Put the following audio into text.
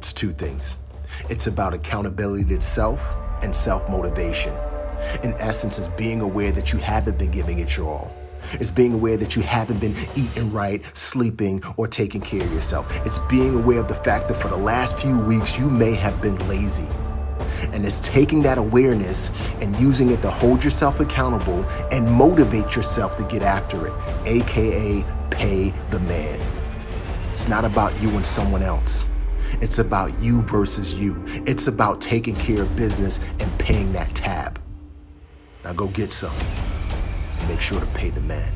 two things. It's about accountability to self and self motivation. In essence, it's being aware that you haven't been giving it your all. It's being aware that you haven't been eating right, sleeping, or taking care of yourself. It's being aware of the fact that for the last few weeks you may have been lazy. And it's taking that awareness and using it to hold yourself accountable and motivate yourself to get after it, aka pay the man. It's not about you and someone else. It's about you versus you. It's about taking care of business and paying that tab. Now go get some. Make sure to pay the man.